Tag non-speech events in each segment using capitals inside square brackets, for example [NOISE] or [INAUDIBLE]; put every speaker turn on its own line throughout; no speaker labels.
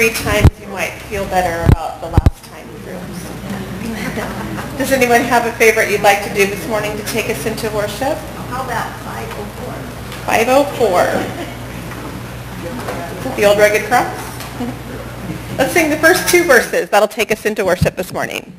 three times, you might feel better about the last time through. Does anyone have a favorite you'd like to do this morning to take us into worship?
How about 504?
504. The old rugged cross? Let's sing the first two verses. That'll take us into worship this morning.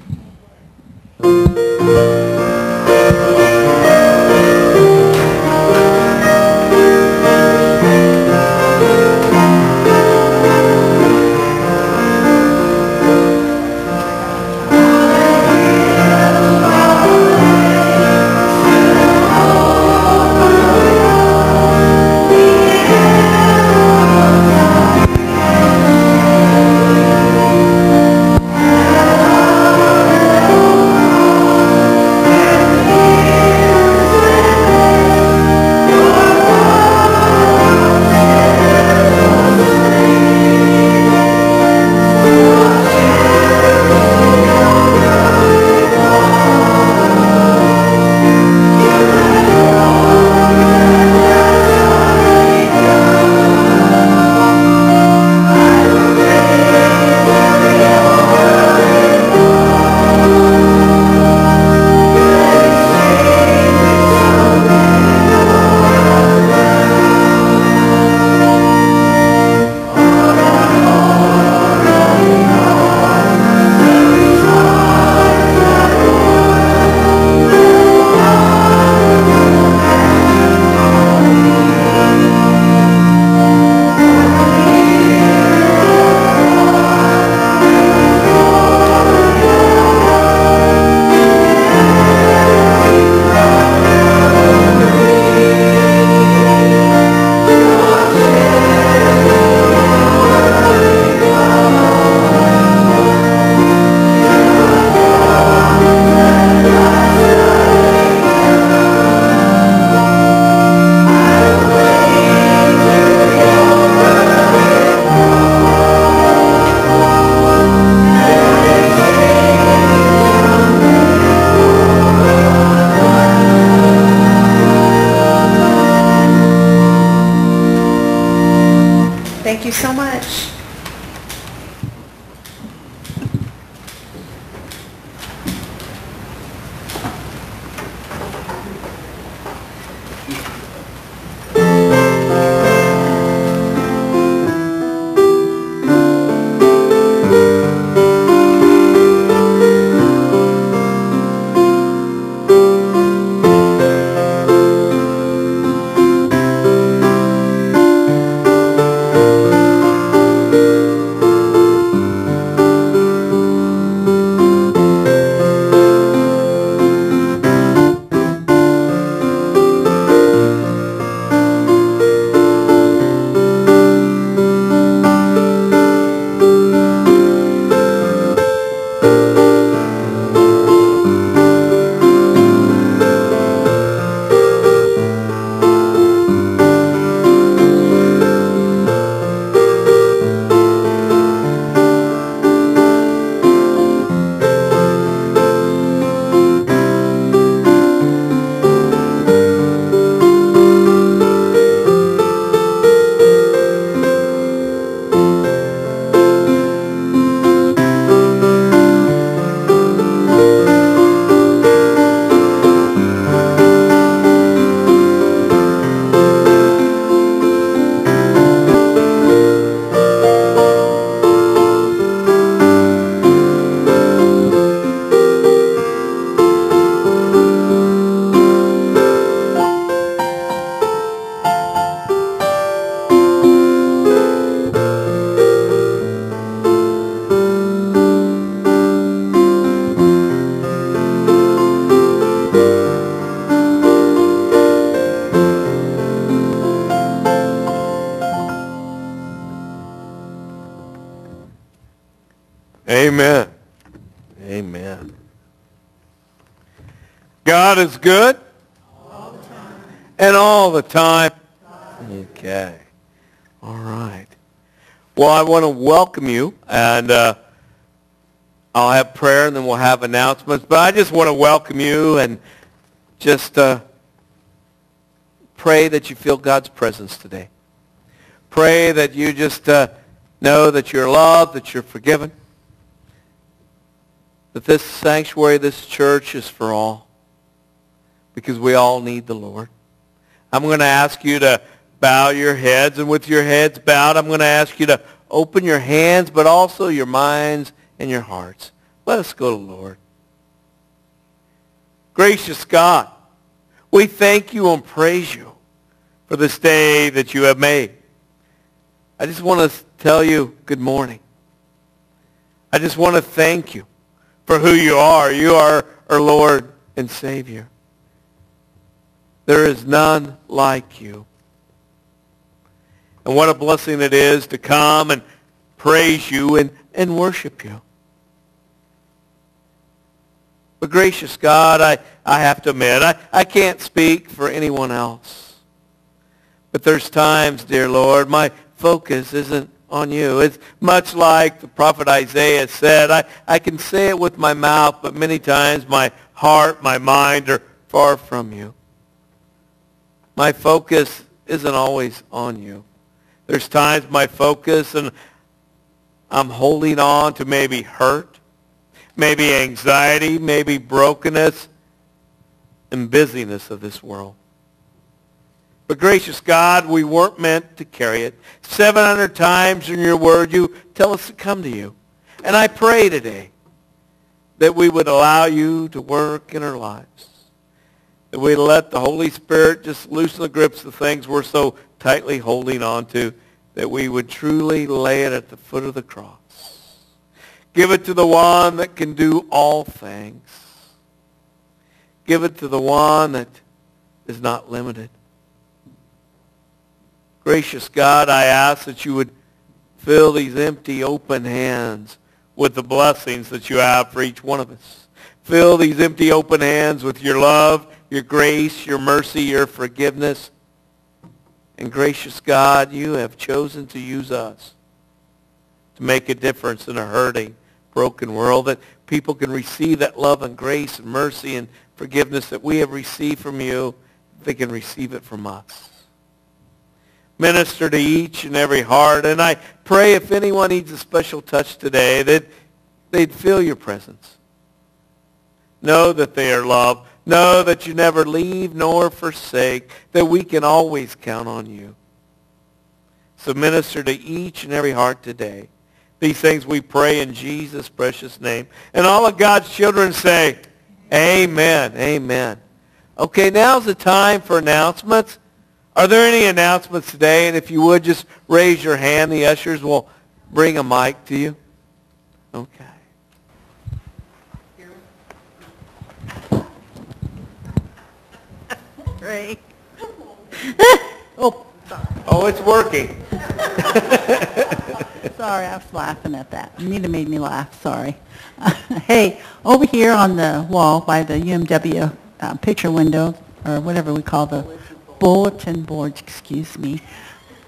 God is good. And all the time. Okay. All right. Well, I want to welcome you, and uh, I'll have prayer, and then we'll have announcements. But I just want to welcome you and just uh, pray that you feel God's presence today. Pray that you just uh, Know that you're loved, that you're forgiven, that this sanctuary, this church is for all because we all need the Lord. I'm going to ask you to bow your heads, and with your heads bowed, I'm going to ask you to open your hands, but also your minds and your hearts. Let us go to the Lord. Gracious God, we thank you and praise you for this day that you have made. I just want to tell you good morning. I just want to thank you for who you are. You are our Lord and Savior. There is none like you. And what a blessing it is to come and praise you and, and worship you. But gracious God, I, I have to admit, I, I can't speak for anyone else. But there's times, dear Lord, my focus isn't on you. It's much like the prophet Isaiah said, I, I can say it with my mouth, but many times my heart, my mind are far from you. My focus isn't always on you. There's times my focus and I'm holding on to maybe hurt, maybe anxiety, maybe brokenness and busyness of this world. But gracious God, we weren't meant to carry it. 700 times in your word, you tell us to come to you. And I pray today that we would allow you to work in our lives. That we let the Holy Spirit just loosen the grips of things we're so tightly holding on to, that we would truly lay it at the foot of the cross. Give it to the one that can do all things. Give it to the one that is not limited. Gracious God, I ask that you would fill these empty, open hands with the blessings that you have for each one of us. Fill these empty, open hands with your love, your grace, your mercy, your forgiveness. And gracious God, you have chosen to use us to make a difference in a hurting, broken world, that people can receive that love and grace and mercy and forgiveness that we have received from you. They can receive it from us minister to each and every heart. And I pray if anyone needs a special touch today, that they'd feel your presence. Know that they are loved. Know that you never leave nor forsake, that we can always count on you. So minister to each and every heart today. These things we pray in Jesus' precious name. And all of God's children say, Amen. Amen. Okay, now's the time for announcements. Are there any announcements today? And if you would, just raise your hand. The ushers will bring a mic to you. Okay.
Ray. [LAUGHS]
Oh, oh, it's working. [LAUGHS]
Sorry, I was laughing at that. Nita made me laugh, sorry. [LAUGHS] Hey, over here on the wall by the UMW uh, picture window, or whatever we call the bulletin boards, excuse me,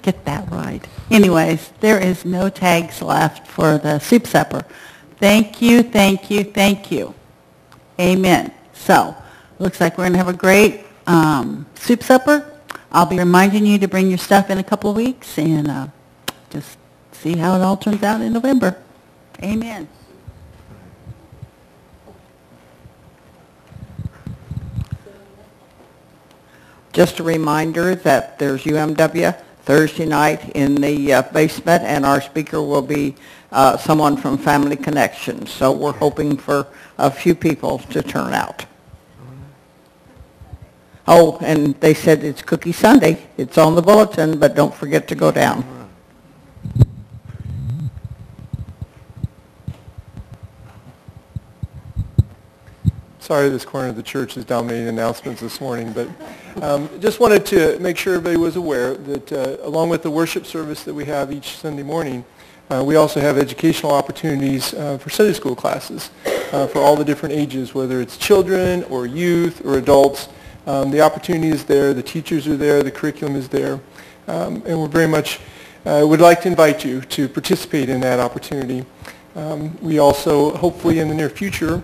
get that right. Anyways, there is no tags left for the soup supper. Thank you, thank you, thank you. Amen. So, looks like we're going to have a great um, soup supper. I'll be reminding you to bring your stuff in a couple of weeks and uh, just see how it all turns out in November. Amen. Just a reminder that there's UMW Thursday night in the uh, basement, and our speaker will be uh, someone from Family Connections. So we're hoping for a few people to turn out. Oh, and they said it's Cookie Sunday. It's on the bulletin, but don't forget to go down.
Sorry this corner of the church is dominating announcements this morning, but um, just wanted to make sure everybody was aware that uh, along with the worship service that we have each Sunday morning, uh, we also have educational opportunities uh, for Sunday school classes uh, for all the different ages, whether it's children or youth or adults. Um, the opportunity is there, the teachers are there, the curriculum is there, um, and we're very much uh, would like to invite you to participate in that opportunity. Um, we also, hopefully in the near future,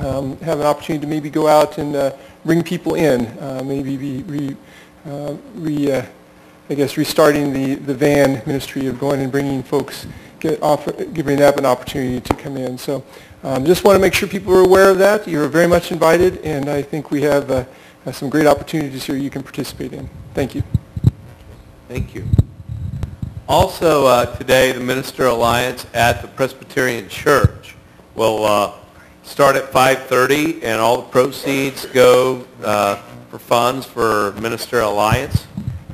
um, have an opportunity to maybe go out and uh, bring people in, uh, maybe be re, uh, re uh, I guess restarting the, the van ministry of going and bringing folks get offer, giving them an opportunity to come in. So um, just want to make sure people are aware of that. You're very much invited, and I think we have uh, some great opportunities here you can participate in. Thank you.
Thank you. Also, uh, today, the Minister Alliance at the Presbyterian Church will uh, start at 5:30, and all the proceeds go uh, for funds for Minister Alliance.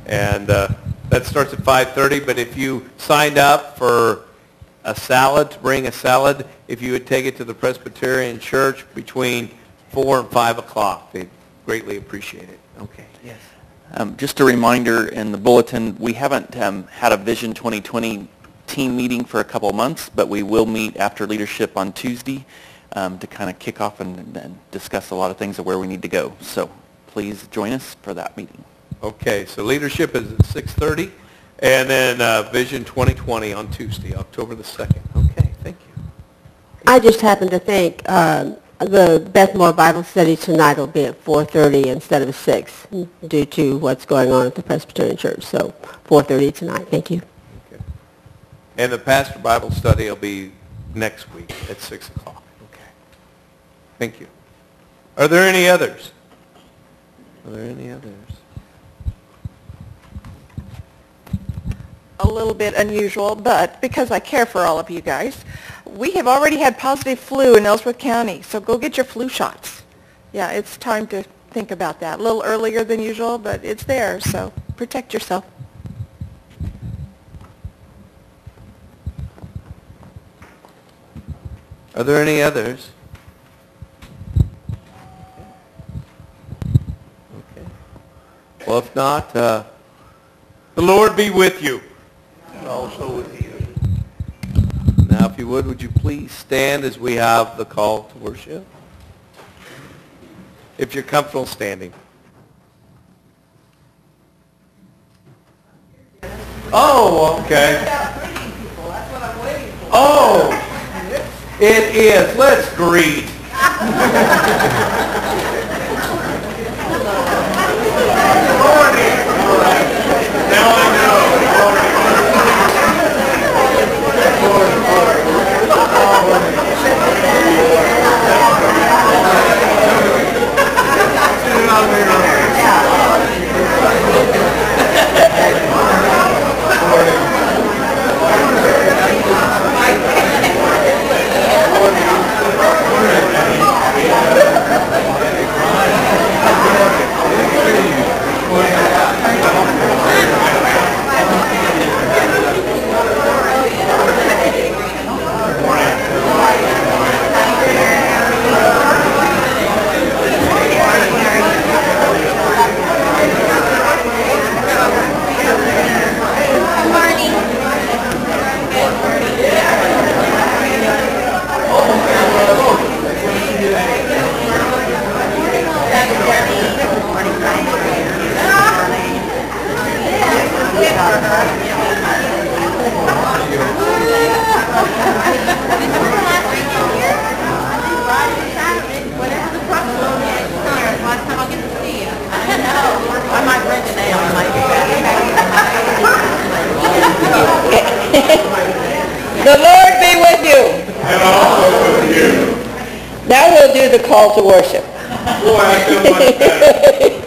And uh, that starts at 5:30, but if you signed up for a salad, to bring a salad, if you would take it to the Presbyterian Church between 4 and 5 o'clock, they'd greatly appreciate it. Okay, yes.
Um, Just a reminder, in the bulletin, we haven't um, had a Vision 2020 team meeting for a couple of months, but we will meet after leadership on Tuesday um, to kind of kick off and and discuss a lot of things of where we need to go. So please join us for that meeting.
Okay, so leadership is at 6:30, and then uh, Vision 2020 on Tuesday, October the 2nd. Okay, thank you.
I just happen to think um, the Beth Moore Bible study tonight will be at 4:30 instead of 6 due to what's going on at the Presbyterian Church. So 4:30 tonight. Thank you.
Okay. And the pastor Bible study will be next week at 6 o'clock. Okay. Thank you. Are there any others? Are there any others?
a little bit unusual, but because I care for all of you guys, we have already had positive flu in Ellsworth County, so go get your flu shots. Yeah, it's time to think about that. A little earlier than usual, but it's there, so protect yourself.
Are there any others? Okay. Well, if not, uh, the Lord be with you. And also with you. You would, would you please stand as we have the call to worship? If you're comfortable standing. Oh, okay. Oh, it is. Let's greet. [LAUGHS]
The Lord be with you. And also with you. Now we'll do the call to worship.
Boy, I feel much better.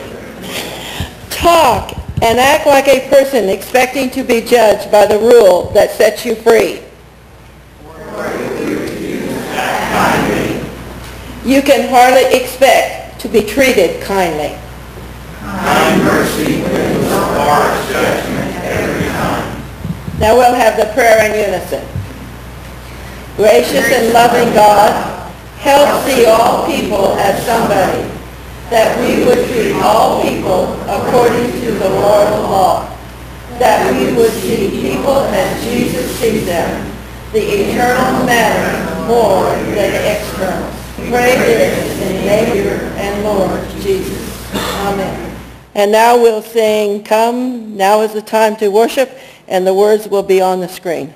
Talk and act like a person expecting to be judged by the rule that sets you free. You can hardly expect to be treated kindly. Now we'll have the prayer in unison. Gracious and loving God, help see all people as somebody, that we would treat all people according to the moral law, that we would see people as Jesus sees them, the eternal matter more than the external. Pray this in the and Lord Jesus. Amen. And now we'll sing, Come, now is the time to worship, and the words will be on the screen.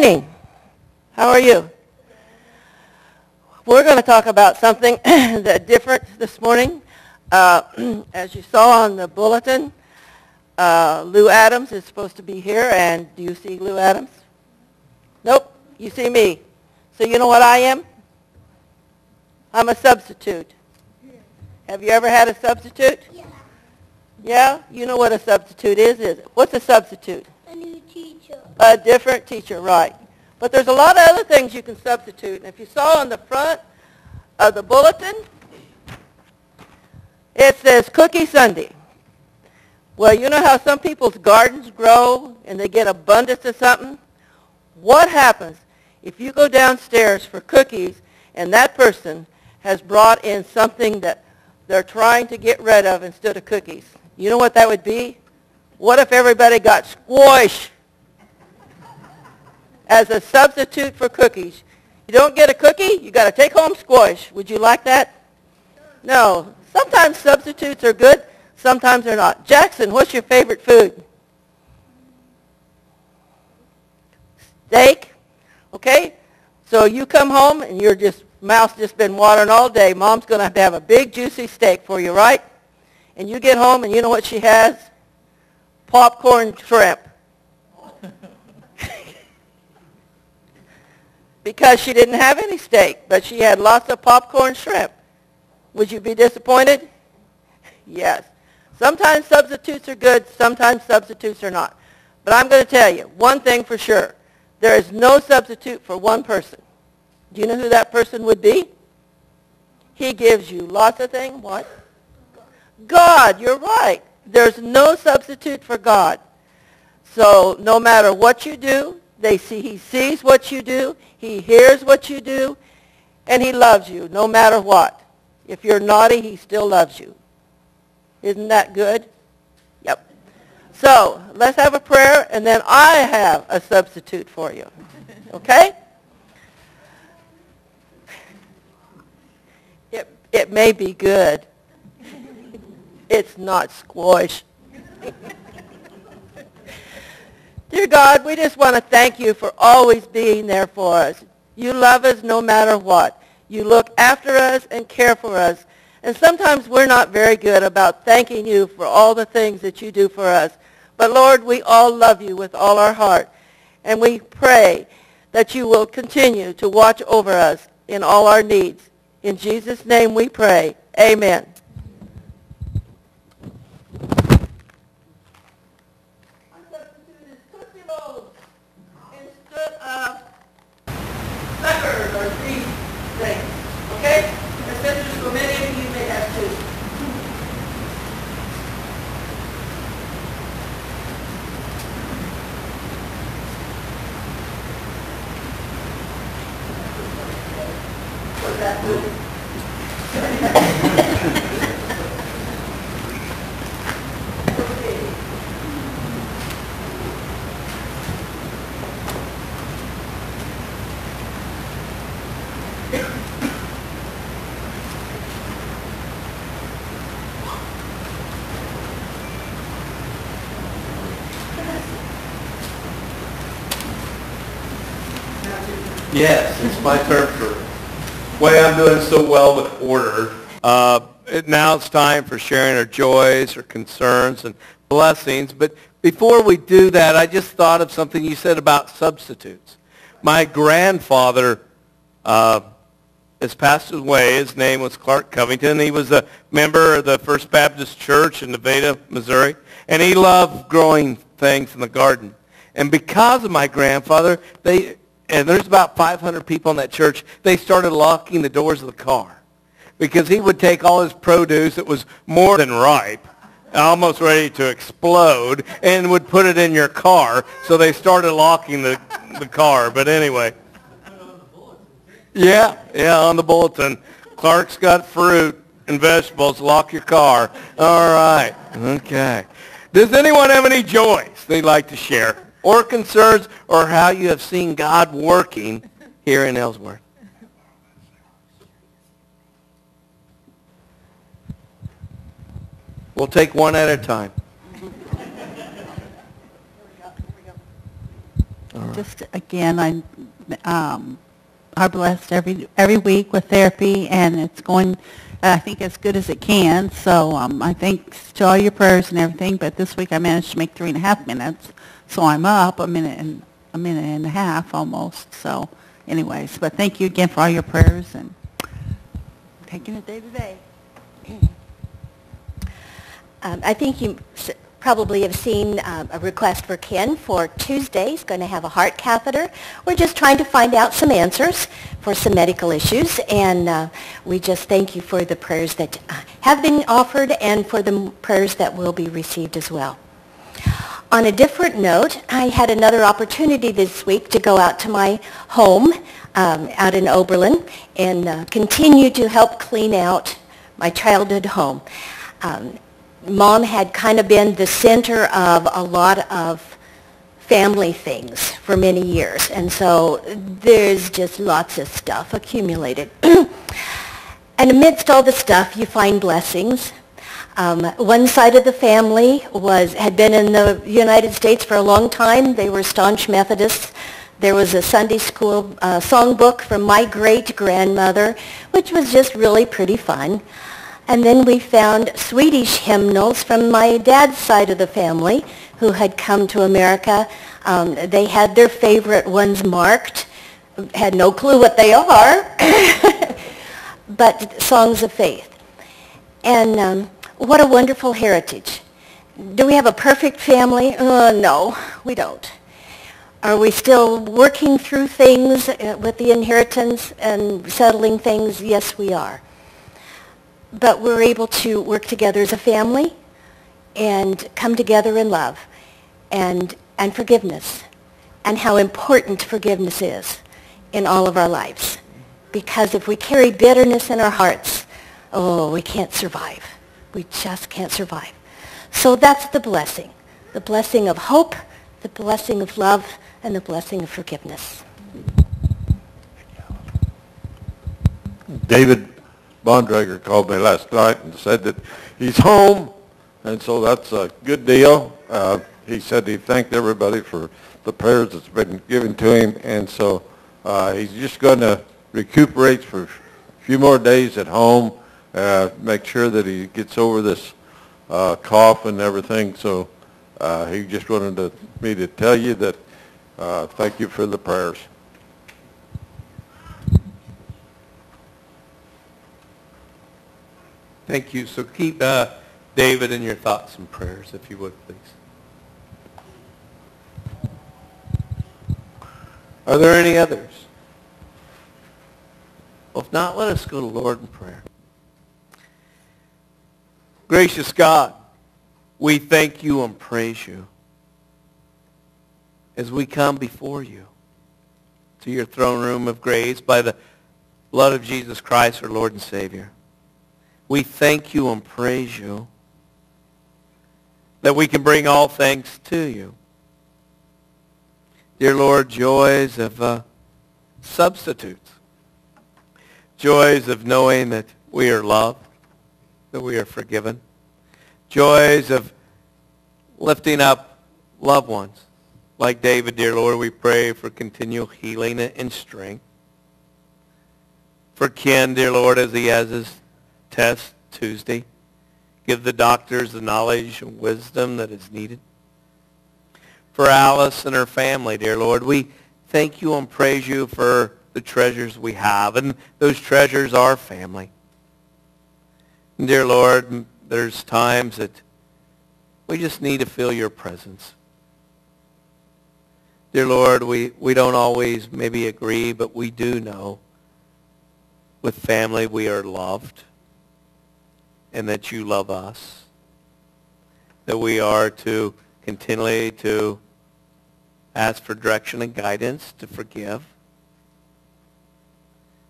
Morning. How are you? We're going to talk about something [CLEARS THROAT] that different this morning. Uh, [CLEARS THROAT] as you saw on the bulletin, uh, Lou Adams is supposed to be here, and do you see Lou Adams? Nope, you see me. So you know what I am? I'm a substitute. Have you ever had a substitute? Yeah. Yeah? You know what a substitute is, is it? What's a substitute?
A
different teacher, right. But there's a lot of other things you can substitute. And if you saw on the front of the bulletin, it says Cookie Sunday. Well, you know how some people's gardens grow and they get abundance of something? What happens if you go downstairs for cookies and that person has brought in something that they're trying to get rid of instead of cookies? You know what that would be? What if everybody got squash as a substitute for cookies? You don't get a cookie, you got to take home squash. Would you like that? No. Sometimes substitutes are good, sometimes they're not. Jackson, what's your favorite food? Steak? Okay? So you come home and your just mouth's just been watering all day. Mom's going to have to have a big juicy steak for you, right? And you get home and you know what she has? popcorn shrimp. Because she didn't have any steak, but she had lots of popcorn shrimp. Would you be disappointed? Yes. Sometimes substitutes are good, sometimes substitutes are not. But I'm going to tell you one thing for sure. There is no substitute for one person. Do you know who that person would be? He gives you lots of things. What? God, you're right. There's no substitute for God. So no matter what you do, they see, he sees what you do, he hears what you do, and he loves you no matter what. If you're naughty, he still loves you. Isn't that good? Yep. So let's have a prayer, and then I have a substitute for you. Okay? It, it may be good. It's not squash. [LAUGHS] Dear God, we just want to thank you for always being there for us. You love us no matter what. You look after us and care for us. And sometimes we're not very good about thanking you for all the things that you do for us. But Lord, we all love you with all our heart. And we pray that you will continue to watch over us in all our needs. In Jesus' name we pray. Amen. instead of suckers or these things. Okay? And sisters, for many of you, you may have two. Was that.
Yes, it's my turn way I'm doing so well with order. Uh, it- Now it's time for sharing our joys, our concerns, and blessings. But before we do that, I just thought of something you said about substitutes. My grandfather uh, has passed away. His name was Clark Covington. He was a member of the First Baptist Church in Nevada, Missouri, and he loved growing things in the garden. And because of my grandfather, they and there's about 500 people in that church, they started locking the doors of the car because he would take all his produce that was more than ripe, almost ready to explode, and would put it in your car. So they started locking the, the car. But anyway. Yeah, yeah, on the bulletin. Clark's got fruit and vegetables. Lock your car. All right. Okay. Does anyone have any joys they'd like to share? Or concerns or how you have seen God working here in Ellsworth? We'll take one at a time.
Just again, I um, are blessed every every week with therapy, and it's going, I think, as good as it can. So um, I thanks to all your prayers and everything. But this week I managed to make three and a half minutes, so I'm up a minute and a minute and a half almost. So, anyways, but thank you again for all your prayers and taking it day to day. [CLEARS THROAT]
Um, I think you probably have seen um, a request for Ken for Tuesday. He's going to have a heart catheter. We're just trying to find out some answers for some medical issues, and uh, we just thank you for the prayers that uh, have been offered and for the prayers that will be received as well. On a different note, I had another opportunity this week to go out to my home um, out in Oberlin and uh, continue to help clean out my childhood home. Um, Mom had kind of been the center of a lot of family things for many years, and so there's just lots of stuff accumulated. [CLEARS THROAT] and amidst all the stuff, you find blessings. Um, one side of the family was had been in the United States for a long time. They were staunch Methodists. There was a Sunday school uh, songbook from my great-grandmother, which was just really pretty fun. And then we found Swedish hymnals from my dad's side of the family who had come to America. Um, they had their favorite ones marked. Had no clue what they are, [LAUGHS] but songs of faith. And um, what a wonderful heritage. Do we have a perfect family? Uh, no, we don't. Are we still working through things uh, with the inheritance and settling things? Yes, we are. But we're able to work together as a family and come together in love and, and forgiveness and how important forgiveness is in all of our lives. Because if we carry bitterness in our hearts, oh, we can't survive. We just can't survive. So that's the blessing. The blessing of hope, the blessing of love, and the blessing of forgiveness.
David Bondrager called me last night and said that he's home, and so that's a good deal. Uh, he said he thanked everybody for the prayers that's been given to him, and so uh, he's just going to recuperate for a few more days at home, uh, make sure that he gets over this uh, cough and everything. So uh, he just wanted to, me to tell you that uh, thank you for the prayers.
Thank you. So keep uh, David in your thoughts and prayers, if you would, please. Are there any others? Well, if not, let us go to Lord in prayer. Gracious God, we thank you and praise you as we come before you to your throne room of grace by the blood of Jesus Christ, our Lord and Savior. We thank you and praise you that we can bring all thanks to you. Dear Lord, joys of uh, substitutes, joys of knowing that we are loved, that we are forgiven, joys of lifting up loved ones. Like David, dear Lord, we pray for continual healing and strength. For Ken, dear Lord, as he has his test Tuesday. Give the doctors the knowledge and wisdom that is needed. For Alice and her family, dear Lord, we thank you and praise you for the treasures we have, and those treasures are family. Dear Lord, there's times that we just need to feel your presence. Dear Lord, we, we don't always maybe agree, but we do know with family we are loved and that you love us, that we are to continually to ask for direction and guidance, to forgive.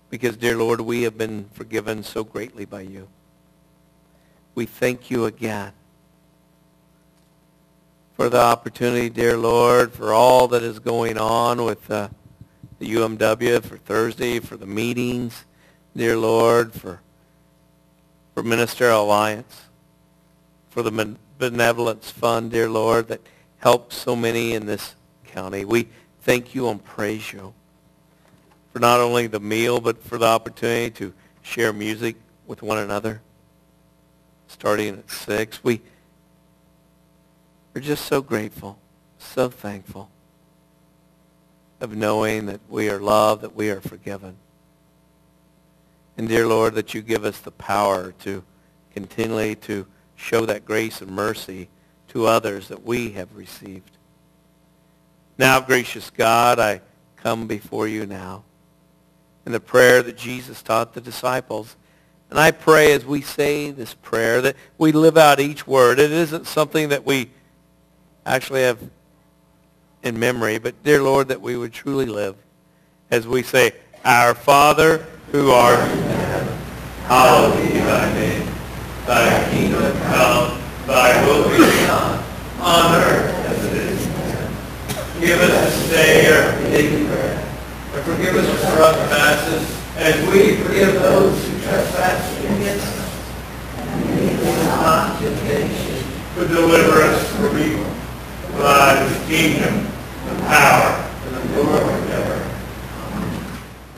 Because, dear Lord, we have been forgiven so greatly by you. We thank you again for the opportunity, dear Lord, for all that is going on with uh, the UMW, for Thursday, for the meetings, dear Lord, for, for Ministerial Alliance, for the Benevolence Fund, dear Lord, that helps so many in this county. We thank you and praise you for not only the meal, but for the opportunity to share music with one another, starting at 6. We, we're just so grateful, so thankful of knowing that we are loved, that we are forgiven. And dear Lord, that you give us the power to continually to show that grace and mercy to others that we have received. Now, gracious God, I come before you now in the prayer that Jesus taught the disciples. And I pray as we say this prayer that we live out each word. It isn't something that we actually have in memory, but dear Lord, that we would truly live as we say, Our Father who art in heaven, hallowed be thy name. Thy kingdom come, thy will be done, on earth as it is in heaven. Give us this day our daily bread, and forgive us our trespasses, as we forgive those but deliver us from evil. Is the kingdom, the power, and the glory forever.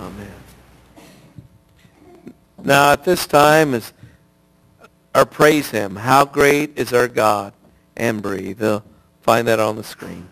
Amen. Now at this time is our praise him. How great is our God? And breathe. They'll find that on the screen.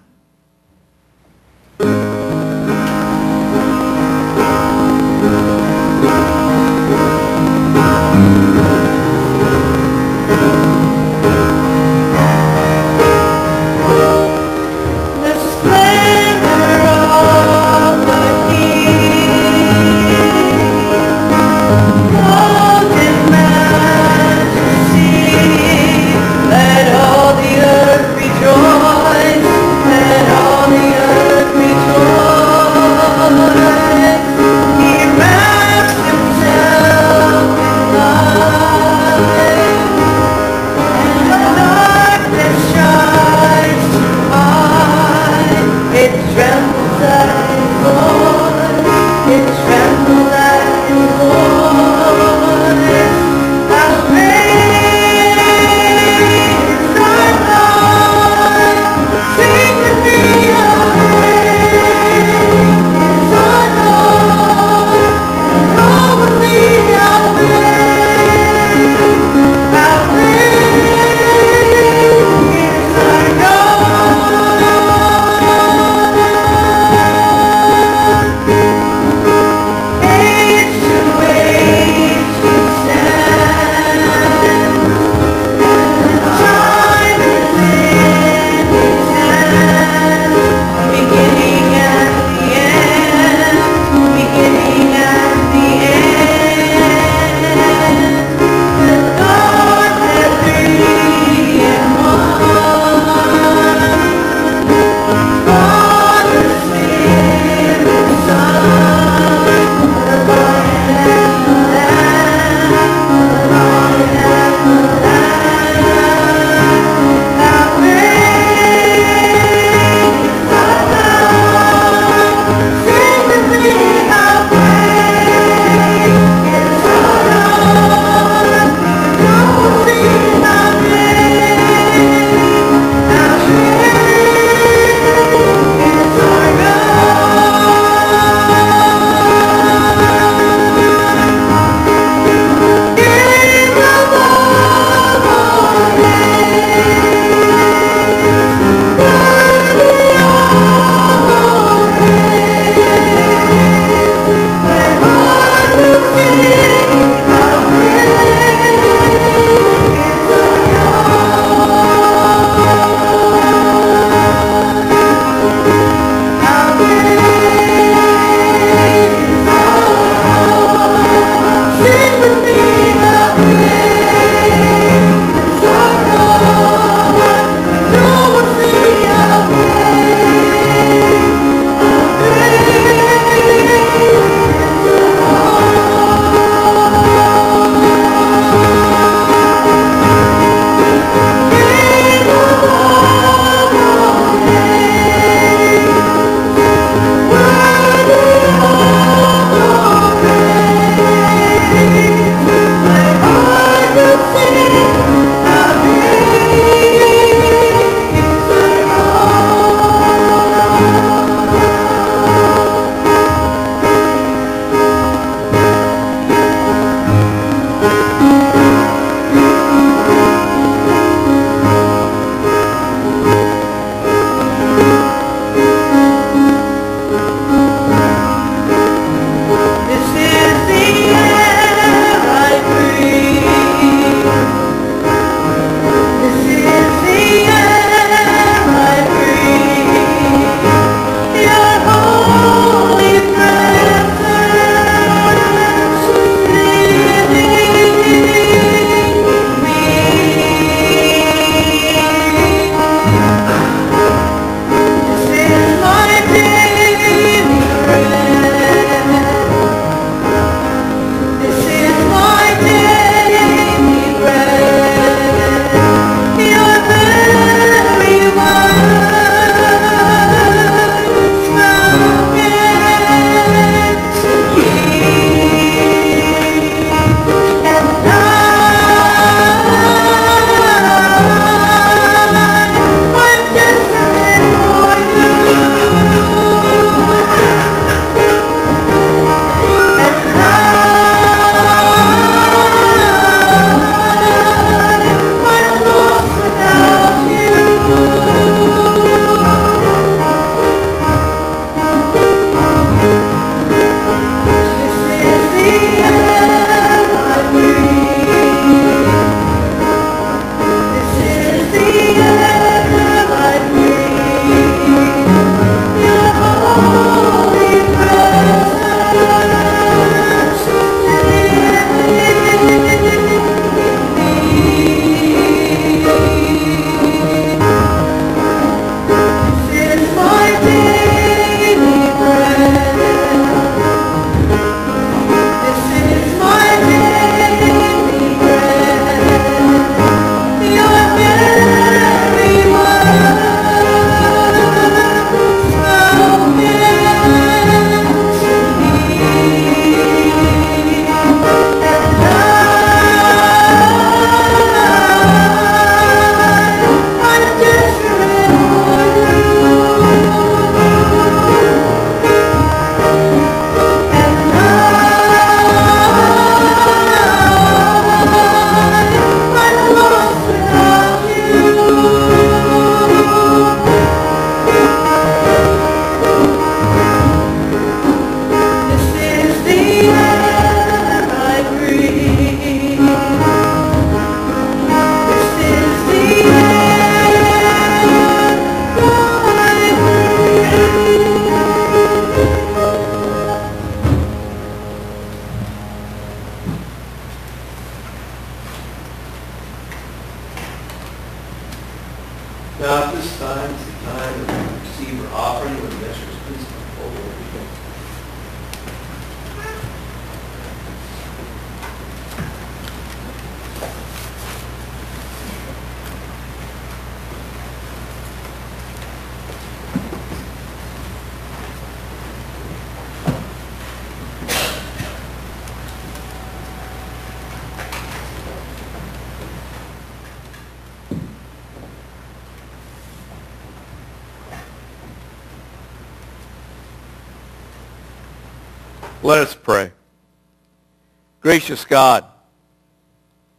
Gracious God,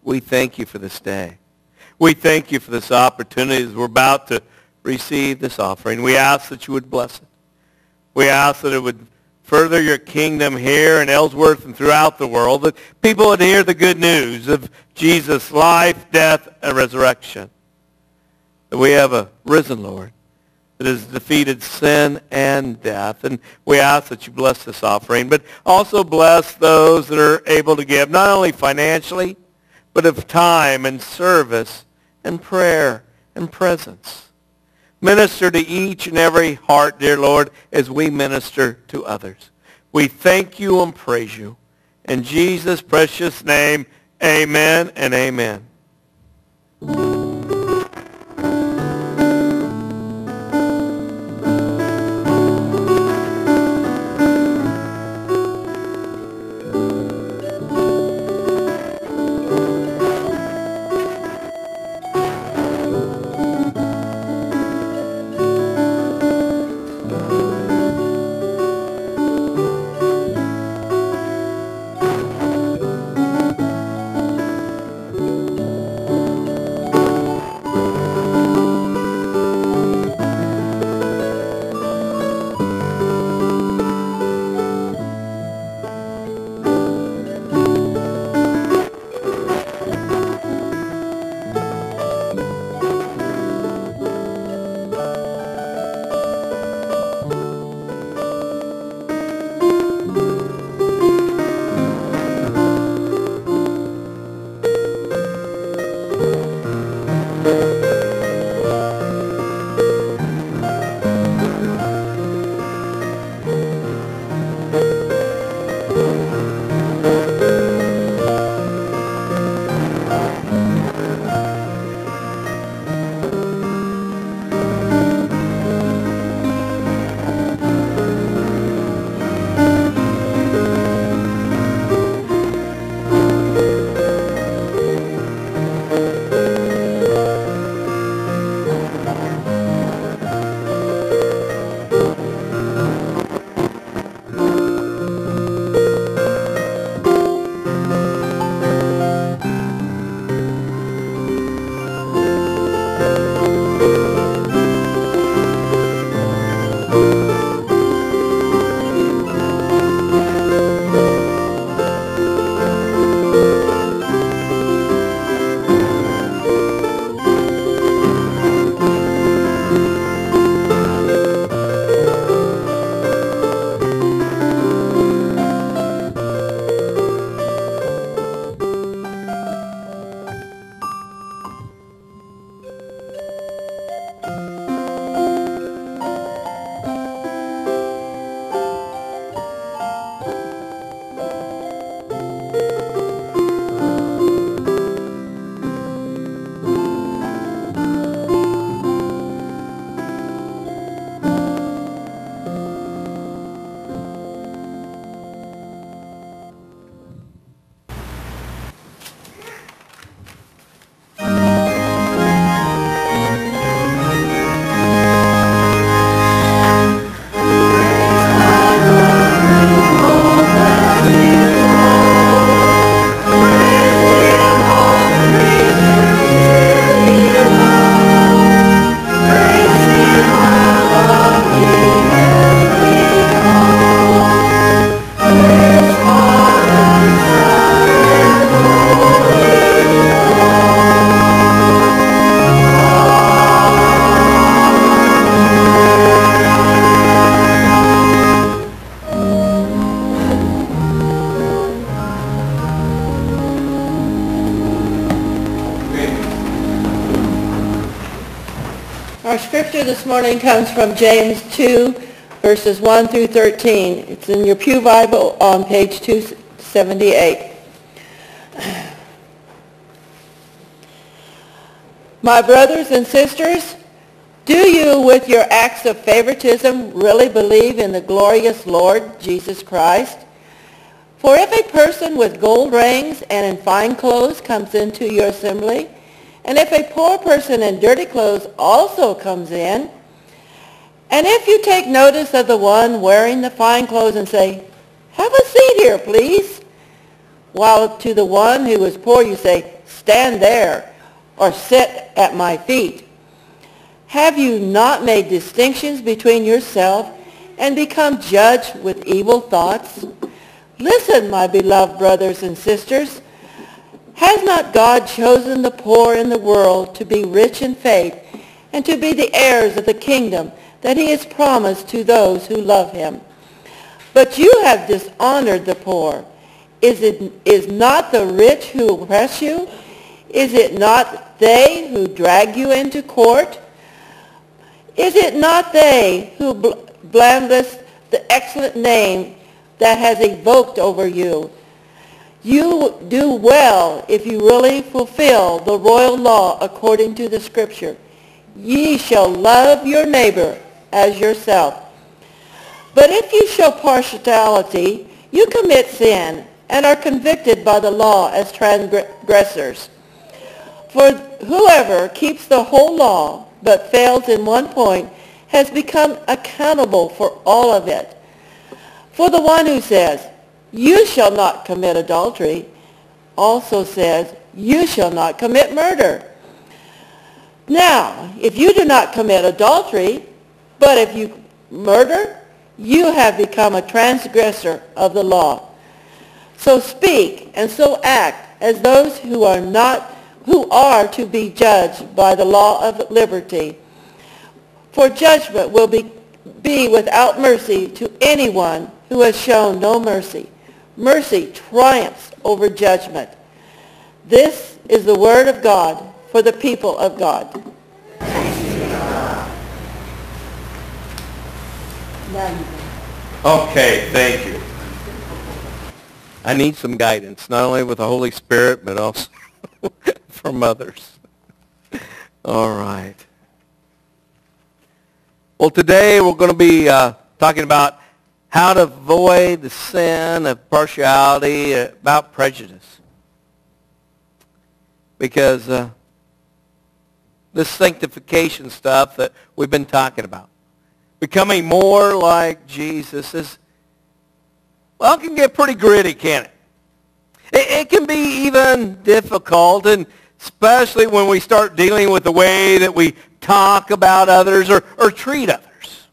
we thank you for this day. We thank you for this opportunity as we're about to receive this offering. We ask that you would bless it. We ask that it would further your kingdom here in Ellsworth and throughout the world, that people would hear the good news of Jesus' life, death, and resurrection. That we have a risen Lord that has defeated sin and death. And we ask that you bless this offering, but also bless those that are able to give, not only financially, but of time and service and prayer and presence. Minister to each and every heart, dear Lord, as we minister to others. We thank you and praise you. In Jesus' precious name, amen and amen.
Morning comes from James 2, verses 1 through 13. It's in your Pew Bible on page 278. [SIGHS] My brothers and sisters, do you with your acts of favoritism really believe in the glorious Lord Jesus Christ? For if a person with gold rings and in fine clothes comes into your assembly, and if a poor person in dirty clothes also comes in, and if you take notice of the one wearing the fine clothes and say, have a seat here, please, while to the one who is poor you say, stand there or sit at my feet, have you not made distinctions between yourself and become judged with evil thoughts? Listen, my beloved brothers and sisters. Has not God chosen the poor in the world to be rich in faith and to be the heirs of the kingdom that he has promised to those who love him? But you have dishonored the poor. Is it is not the rich who oppress you? Is it not they who drag you into court? Is it not they who bl- blaspheme the excellent name that has evoked over you? You do well if you really fulfill the royal law according to the scripture. Ye shall love your neighbor as yourself. But if you show partiality, you commit sin and are convicted by the law as transgressors. For whoever keeps the whole law but fails in one point has become accountable for all of it. For the one who says, you shall not commit adultery, also says, you shall not commit murder. Now, if you do not commit adultery, but if you murder, you have become a transgressor of the law. So speak and so act as those who are not who are to be judged by the law of liberty. For judgment will be, be without mercy to anyone who has shown no mercy. Mercy triumphs over judgment. This is the word of God for the people of God.
Okay, thank you. I need some guidance, not only with the Holy Spirit, but also [LAUGHS] from others. All right. Well, today we're going to be uh, talking about how to avoid the sin of partiality, uh, about prejudice. Because uh, this sanctification stuff that we've been talking about, becoming more like Jesus is, well, it can get pretty gritty, can it? It, it can be even difficult, and especially when we start dealing with the way that we talk about others or, or treat others.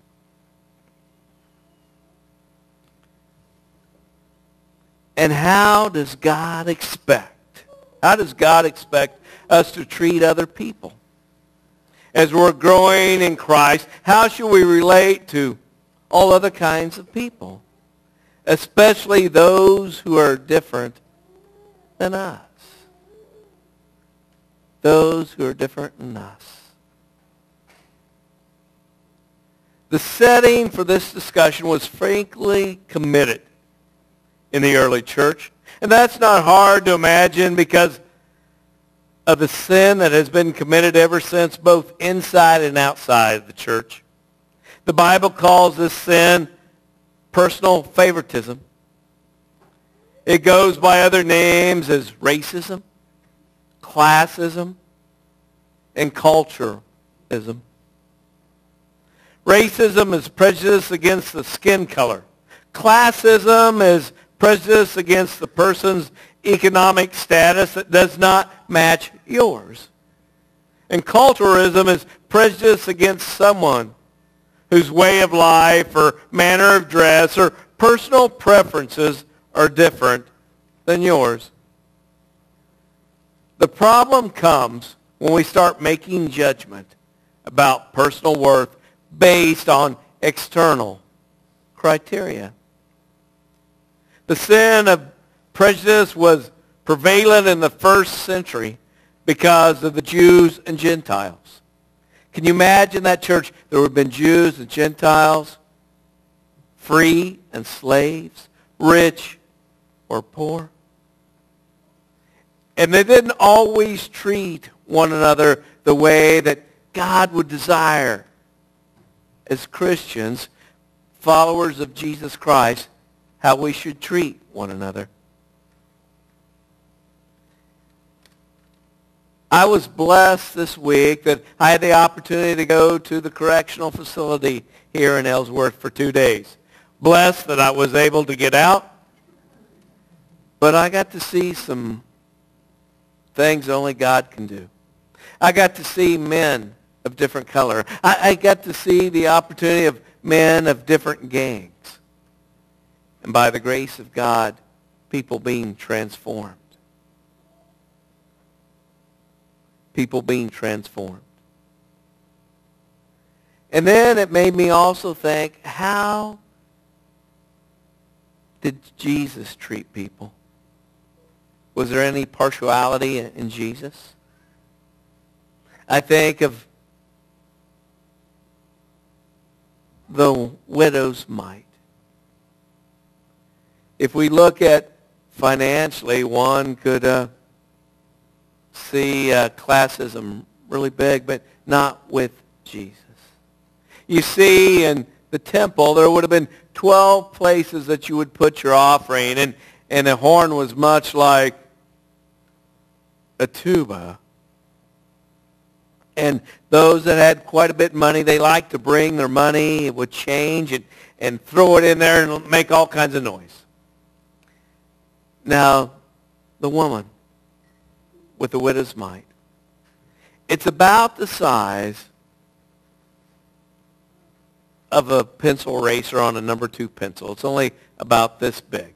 And how does God expect? How does God expect us to treat other people? As we're growing in Christ, how should we relate to all other kinds of people? Especially those who are different than us. Those who are different than us. The setting for this discussion was frankly committed in the early church. And that's not hard to imagine because of the sin that has been committed ever since, both inside and outside of the church. The Bible calls this sin personal favoritism. It goes by other names as racism, classism, and culturalism. Racism is prejudice against the skin color. Classism is prejudice against the person's economic status that does not match yours. And culturalism is prejudice against someone whose way of life or manner of dress or personal preferences are different than yours. The problem comes when we start making judgment about personal worth based on external criteria. The sin of prejudice was prevalent in the first century because of the Jews and Gentiles. Can you imagine that church? There would have been Jews and Gentiles, free and slaves, rich or poor. And they didn't always treat one another the way that God would desire as Christians, followers of Jesus Christ, how we should treat one another. I was blessed this week that I had the opportunity to go to the correctional facility here in Ellsworth for two days. Blessed that I was able to get out, but I got to see some things only God can do. I got to see men of different color. I, I got to see the opportunity of men of different gangs. And by the grace of God, people being transformed. People being transformed. And then it made me also think, how did Jesus treat people? Was there any partiality in, Jesus? I think of the widow's mite. If we look at financially, one could uh, see uh, classism really big, but not with Jesus. You see, in the temple, there would have been 12 places that you would put your offering, and, and the horn was much like a tuba. And those that had quite a bit of money, they liked to bring their money, it would change, and, and throw it in there and make all kinds of noise. Now, the woman with the widow's mite. It's about the size of a pencil eraser on a number two pencil. It's only about this big.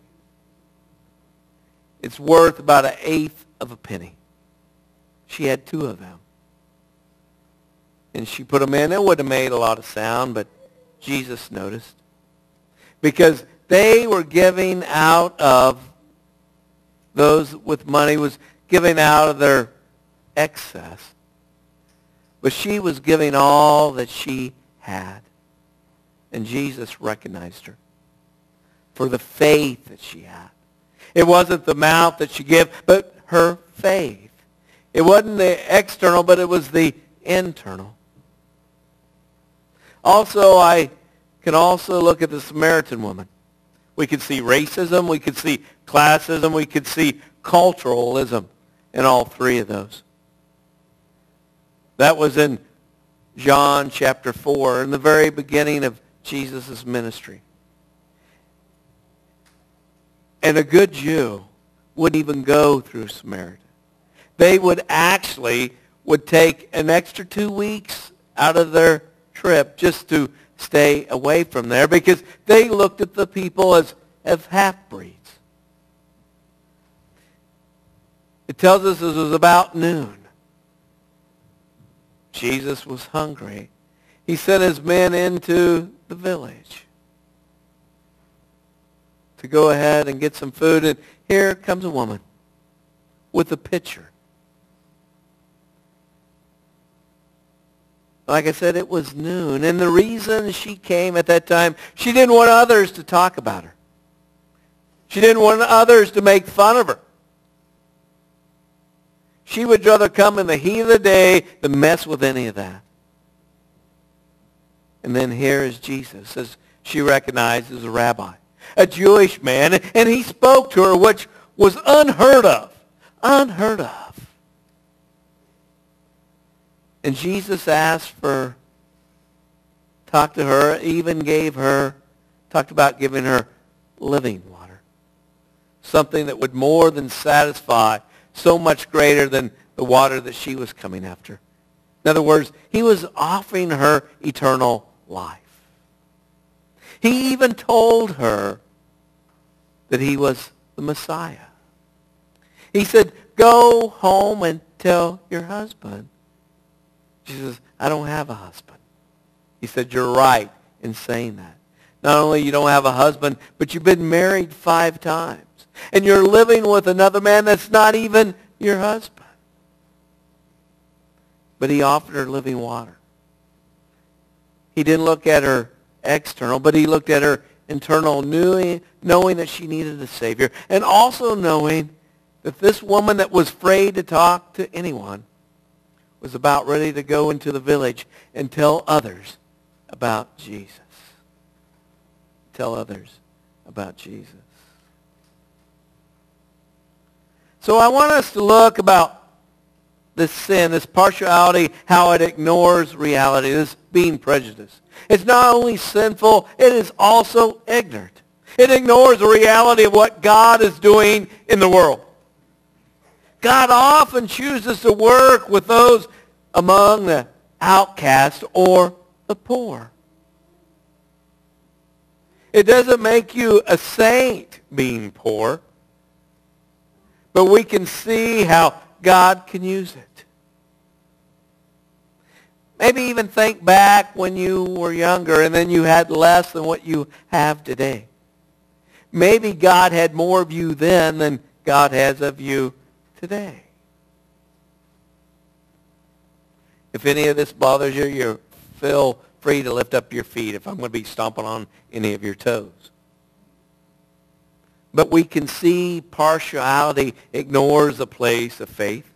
It's worth about an eighth of a penny. She had two of them. And she put them in. It would have made a lot of sound, but Jesus noticed. Because they were giving out of, those with money was giving out of their excess. But she was giving all that she had. And Jesus recognized her for the faith that she had. It wasn't the mouth that she gave, but her faith. It wasn't the external, but it was the internal. Also, I can also look at the Samaritan woman. We could see racism, we could see classism, we could see culturalism in all three of those. That was in John chapter 4, in the very beginning of Jesus' ministry. And a good Jew wouldn't even go through Samaria. They would actually would take an extra two weeks out of their trip just to stay away from there because they looked at the people as, as half-breeds. It tells us it was about noon. Jesus was hungry. He sent his men into the village to go ahead and get some food. And here comes a woman with a pitcher. Like I said, it was noon. And the reason she came at that time, she didn't want others to talk about her. She didn't want others to make fun of her. She would rather come in the heat of the day than mess with any of that. And then here is Jesus, as she recognizes a rabbi, a Jewish man, and he spoke to her, which was unheard of. Unheard of. And Jesus asked for, talked to her, even gave her, talked about giving her living water. Something that would more than satisfy, so much greater than the water that she was coming after. In other words, he was offering her eternal life. He even told her that he was the Messiah. He said, go home and tell your husband she says, I don't have a husband. He said, you're right in saying that. Not only you don't have a husband, but you've been married five times. And you're living with another man that's not even your husband. But he offered her living water. He didn't look at her external, but he looked at her internal, knowing, knowing that she needed a Savior, and also knowing that this woman that was afraid to talk to anyone was about ready to go into the village and tell others about Jesus. Tell others about Jesus. So I want us to look about this sin, this partiality, how it ignores reality, this being prejudiced. It's not only sinful, it is also ignorant. It ignores the reality of what God is doing in the world. God often chooses to work with those among the outcast or the poor. It doesn't make you a saint being poor, but we can see how God can use it. Maybe even think back when you were younger and then you had less than what you have today. Maybe God had more of you then than God has of you today. If any of this bothers you, you feel free to lift up your feet if I'm going to be stomping on any of your toes. But we can see partiality ignores the place of faith.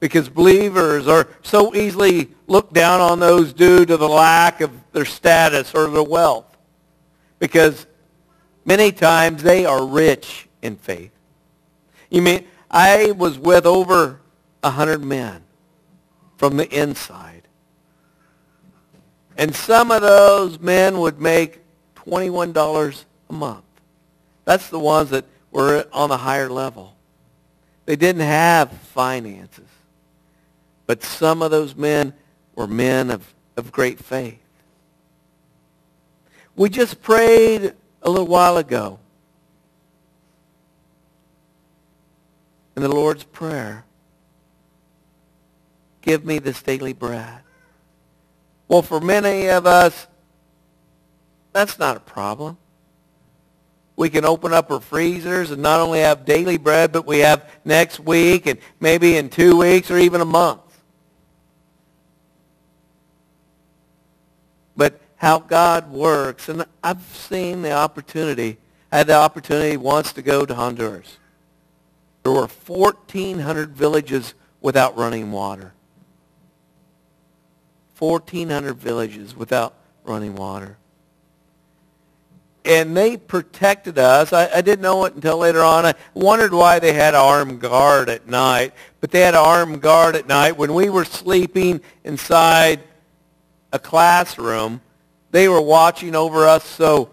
Because believers are so easily looked down on those due to the lack of their status or their wealth. Because many times they are rich in faith. You mean, I was with over a hundred men from the inside. And some of those men would make $21 a month. That's the ones that were on a higher level. They didn't have finances. But some of those men were men of, of great faith. We just prayed a little while ago in the Lord's Prayer. Give me this daily bread. Well, for many of us, that's not a problem. We can open up our freezers and not only have daily bread, but we have next week and maybe in two weeks or even a month. But how God works, and I've seen the opportunity. I had the opportunity once to go to Honduras. There were 1,400 villages without running water. 1,400 villages without running water. And they protected us. I, I, didn't know it until later on. I wondered why they had armed guard at night. But they had armed guard at night when we were sleeping inside a classroom. They were watching over us so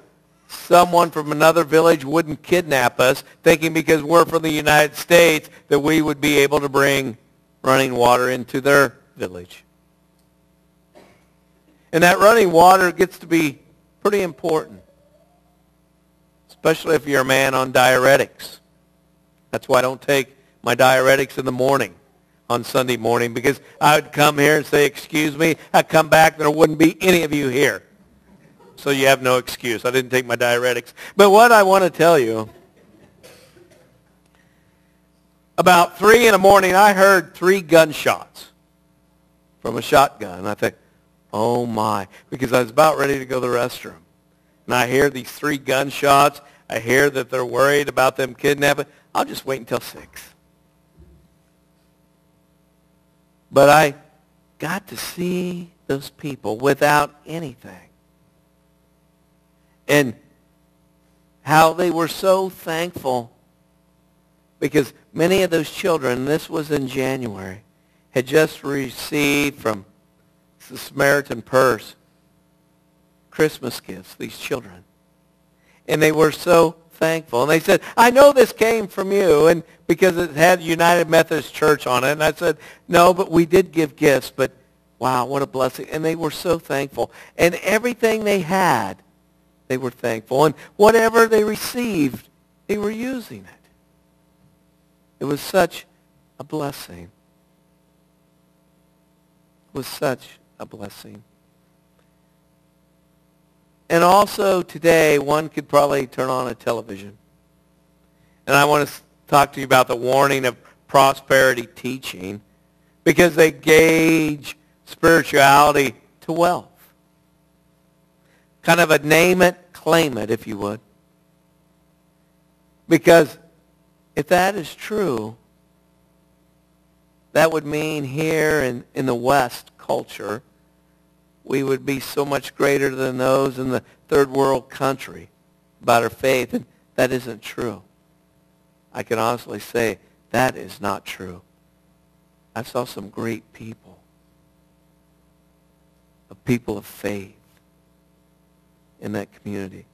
someone from another village wouldn't kidnap us, thinking because we're from the United States that we would be able to bring running water into their village. And that running water gets to be pretty important, especially if you're a man on diuretics. That's why I don't take my diuretics in the morning on Sunday morning because I would come here and say, excuse me. I'd come back, there wouldn't be any of you here. So you have no excuse. I didn't take my diuretics. But what I want to tell you, about 3 in the morning, I heard three gunshots from a shotgun. I think, Oh my, because I was about ready to go to the restroom. And I hear these three gunshots. I hear that they're worried about them kidnapping. I'll just wait until 6. But I got to see those people without anything. And how they were so thankful because many of those children, this was in January, had just received from the Samaritan purse, Christmas gifts, these children. And they were so thankful. And they said, I know this came from you, and because it had United Methodist Church on it. And I said, no, but we did give gifts, but wow, what a blessing. And they were so thankful. And everything they had, they were thankful. And whatever they received, they were using it. It was such a blessing. It was such a blessing. And also today, one could probably turn on a television. And I want to talk to you about the warning of prosperity teaching because they gauge spirituality to wealth. Kind of a name it, claim it, if you would. Because if that is true, that would mean here in, in the West culture, we would be so much greater than those in the third world country about our faith, and that isn't true. I can honestly say that is not true. I saw some great people, of people of faith in that community.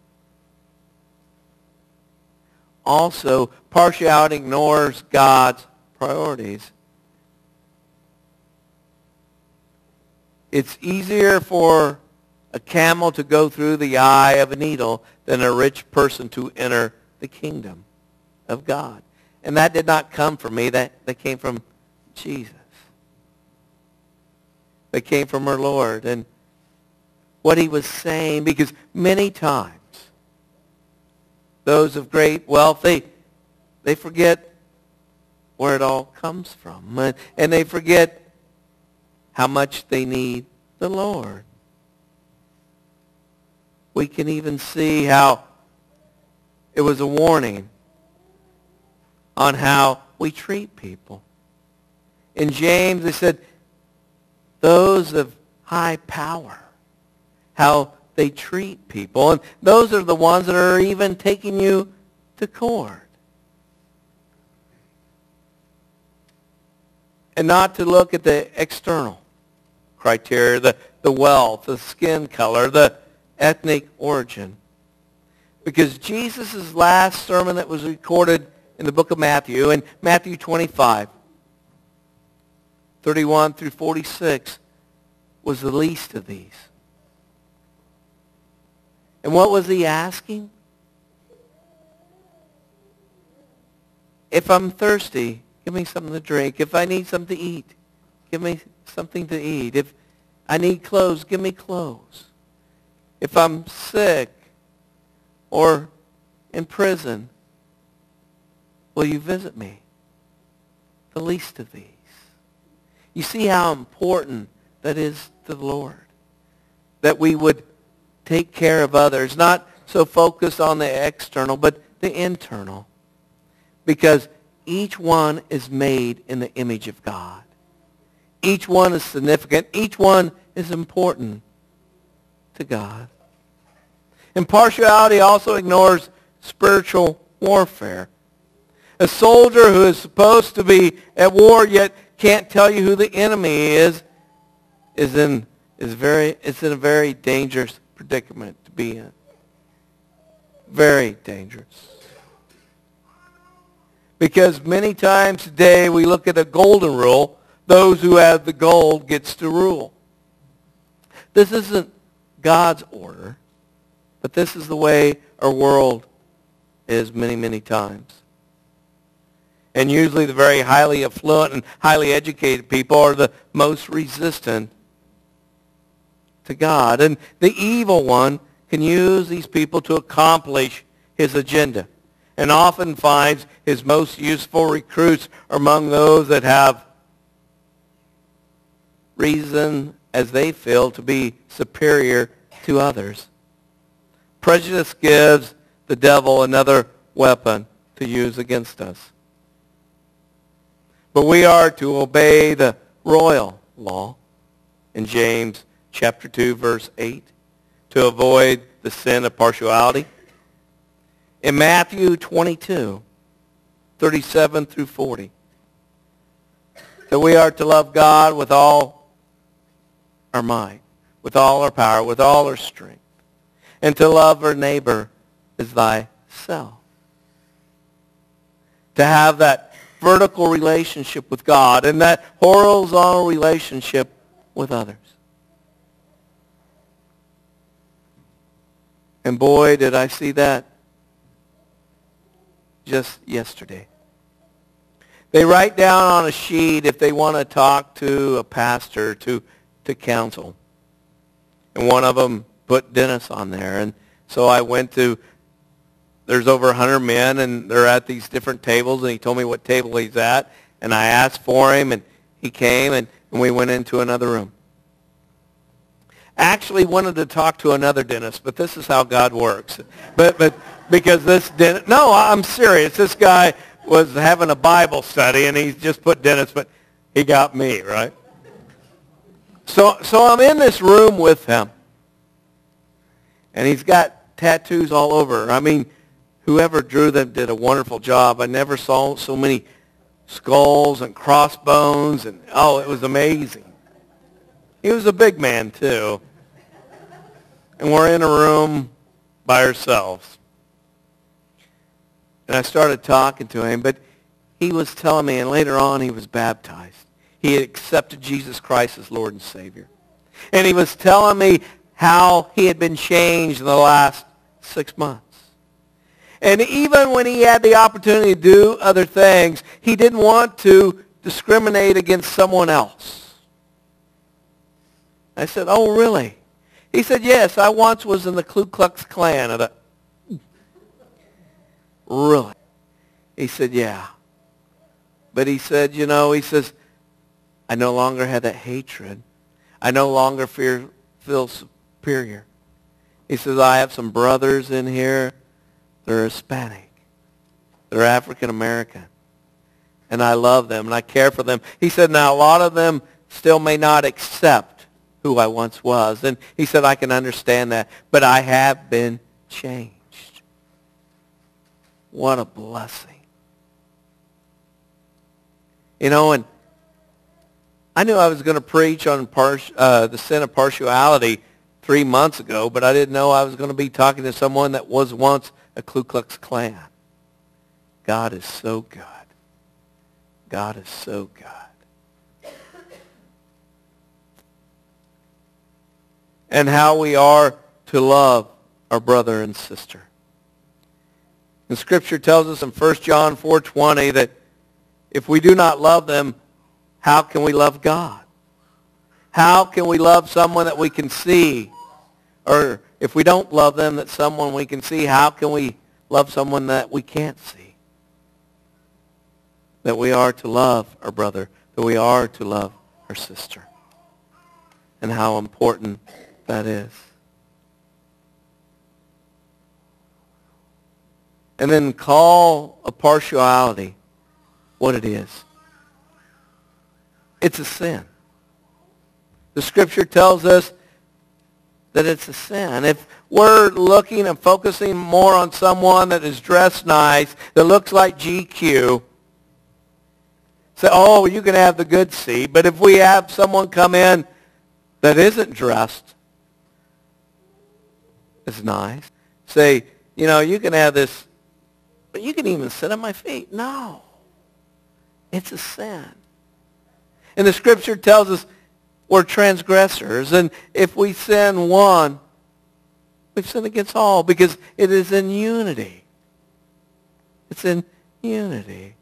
Also, partiality ignores God's priorities. It's easier for a camel to go through the eye of a needle than a rich person to enter the kingdom of God. And that did not come from me. That, that came from Jesus. That came from our Lord. And what he was saying, because many times those of great wealth, they, they forget where it all comes from. And, and they forget how much they need the Lord. We can even see how it was a warning on how we treat people. In James, they said, those of high power, how they treat people. And those are the ones that are even taking you to court. And not to look at the external criteria, the, the wealth, the skin color, the ethnic origin. Because Jesus' last sermon that was recorded in the book of Matthew, in Matthew 25, 31 through 46, was the least of these. And what was he asking? If I'm thirsty, give me something to drink. If I need something to eat, give me something to eat. If I need clothes, give me clothes. If I'm sick or in prison, will you visit me? The least of these. You see how important that is to the Lord. That we would take care of others, not so focused on the external, but the internal. Because each one is made in the image of God. Each one is significant. Each one is important to God. Impartiality also ignores spiritual warfare. A soldier who is supposed to be at war yet can't tell you who the enemy is is in is very is in a very dangerous predicament to be in. Very dangerous. Because many times today we look at a golden rule, those who have the gold gets to rule. This isn't God's order, but this is the way our world is many, many times. And usually the very highly affluent and highly educated people are the most resistant to God. And the evil one can use these people to accomplish his agenda and often finds his most useful recruits among those that have reason as they feel to be superior to others. Prejudice gives the devil another weapon to use against us. But we are to obey the royal law in James chapter 2 verse 8 to avoid the sin of partiality. In Matthew 22, 37 through 40, that we are to love God with all our might, with all our power, with all our strength, and to love our neighbor as thyself. To have that vertical relationship with God and that horizontal relationship with others. And boy, did I see that just yesterday. They write down on a sheet if they want to talk to a pastor, to, to counsel. And one of them put Dennis on there. And so I went to, there's over 100 men, and they're at these different tables, and he told me what table he's at. And I asked for him, and he came, and, and we went into another room. actually wanted to talk to another dentist, but this is how God works. But, but because this dentist, no, I'm serious. This guy was having a Bible study, and he just put dentist, but he got me, right? So, so I'm in this room with him, and he's got tattoos all over. I mean, whoever drew them did a wonderful job. I never saw so many skulls and crossbones, and oh, it was amazing. He was a big man, too. And we're in a room by ourselves. And I started talking to him, but he was telling me, and later on he was baptized. He had accepted Jesus Christ as Lord and Savior. And he was telling me how he had been changed in the last six months. And even when he had the opportunity to do other things, he didn't want to discriminate against someone else. I said, oh, really? He said, yes, I once was in the Ku Klux Klan. At a... Really? He said, yeah. But he said, you know, he says, I no longer have that hatred. I no longer fear, feel superior. He says, I have some brothers in here they're Hispanic. They're African American. And I love them and I care for them. He said, now a lot of them still may not accept who I once was. And he said, I can understand that, but I have been changed. What a blessing. You know, and I knew I was going to preach on uh, the sin of partiality three months ago, but I didn't know I was going to be talking to someone that was once a Ku Klux Klan. God is so good. God is so good. And how we are to love our brother and sister. And Scripture tells us in 1 John 4.20 that if we do not love them, how can we love God? How can we love someone that we can see? Or if we don't love them, that someone we can see, how can we love someone that we can't see? That we are to love our brother, that we are to love our sister. And how important that is. And then call a partiality what it is. It's a sin. The scripture tells us that it's a sin. If we're looking and focusing more on someone that is dressed nice, that looks like GQ, say, oh, you can have the good seat. But if we have someone come in that isn't dressed as nice, say, you know, you can have this, but you can even sit on my feet. No. It's a sin. And the scripture tells us we're transgressors. And if we sin one, we've sinned against all because it is in unity. It's in unity.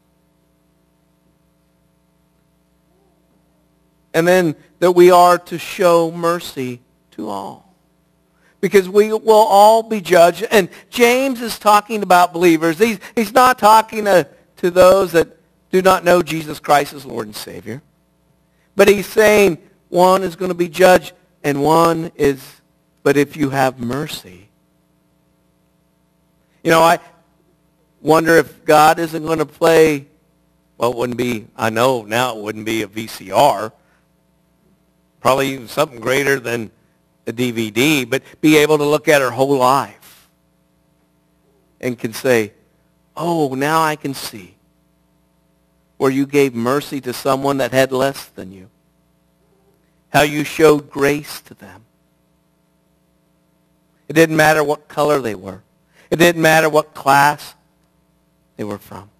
And then that we are to show mercy to all. Because we will all be judged. And James is talking about believers. He's, he's not talking to, to those that do not know Jesus Christ as Lord and Savior. But he's saying one is going to be judged, and one is, but if you have mercy. You know, I wonder if God isn't going to play, well, it wouldn't be, I know now it wouldn't be a VCR, probably something greater than a DVD, but be able to look at her whole life and can say, oh, now I can see where you gave mercy to someone that had less than you how you showed grace to them. It didn't matter what color they were. It didn't matter what class they were from.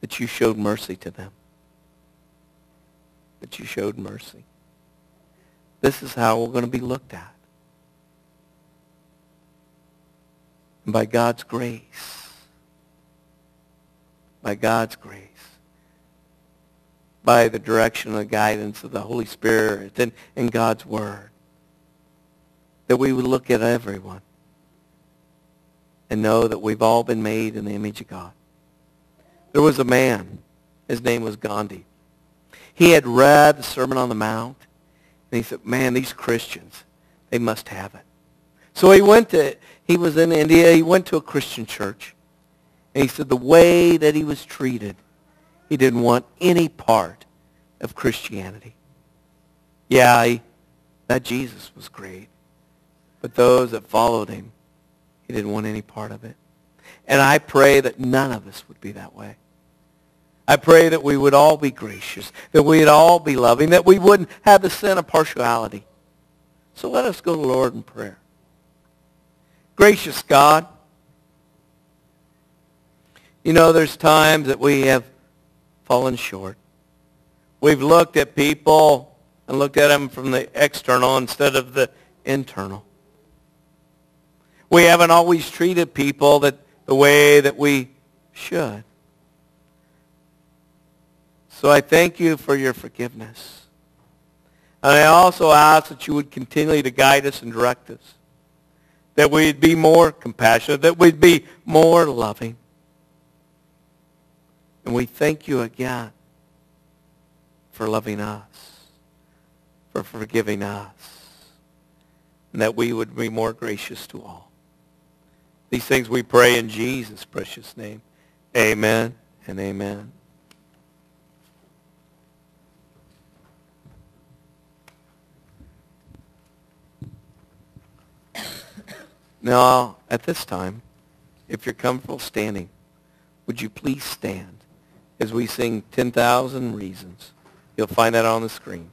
That you showed mercy to them. That you showed mercy. This is how we're going to be looked at. And by God's grace. By God's grace by the direction and the guidance of the Holy Spirit and, and God's Word. That we would look at everyone and know that we've all been made in the image of God. There was a man. His name was Gandhi. He had read the Sermon on the Mount, and he said, man, these Christians, They must have it. So he went to, he was in India, he went to a Christian church. And he said the way that he was treated, he didn't want any part of Christianity. Yeah, he, that Jesus was great. But those that followed him, he didn't want any part of it. And I pray that none of us would be that way. I pray that we would all be gracious, that we'd all be loving, that we wouldn't have the sin of partiality. So let us go to the Lord in prayer. Gracious God, you know there's times that we have fallen short. We've looked at people and looked at them from the external instead of the internal. We haven't always treated people that the way that we should. So I thank you for your forgiveness. And I also ask that you would continue to guide us and direct us. That we'd be more compassionate, that we'd be more loving. And we thank you again for loving us, for forgiving us, and that we would be more gracious to all. These things we pray in Jesus' precious name. Amen and amen. Now, at this time, if you're comfortable standing, would you please stand as we sing 10,000 Reasons. You'll find that on the screen.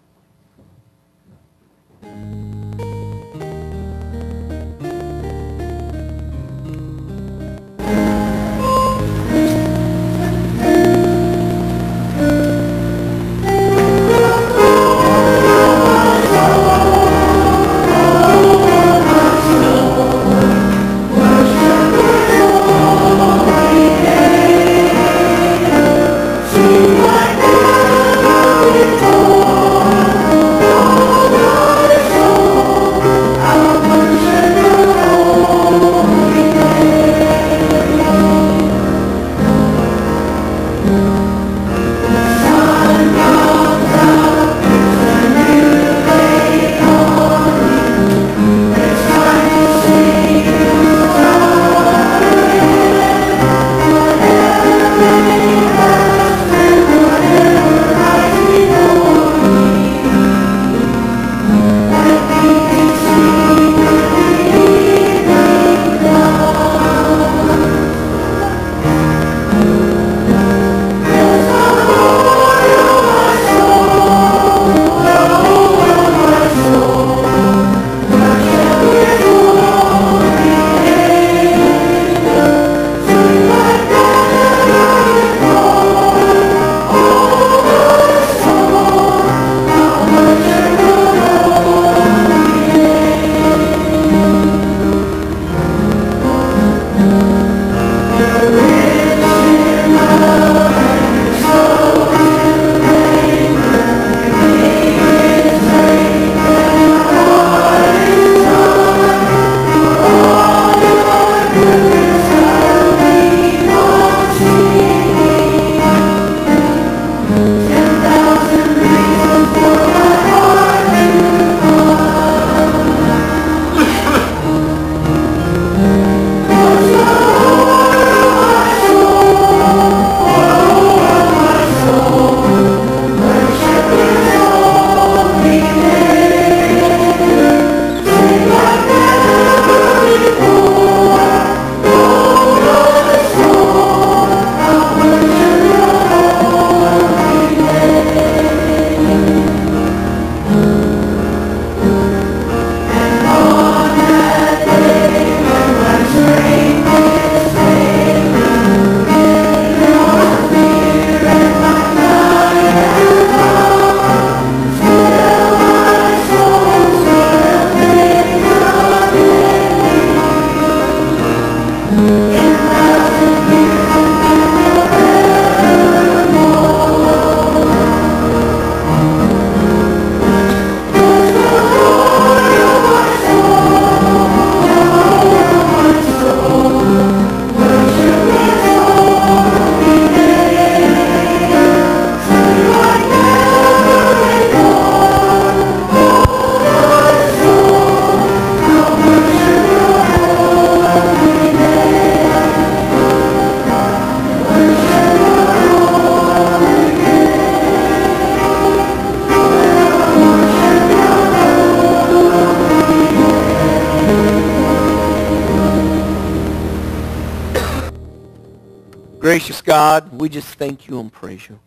Thank you and praise you.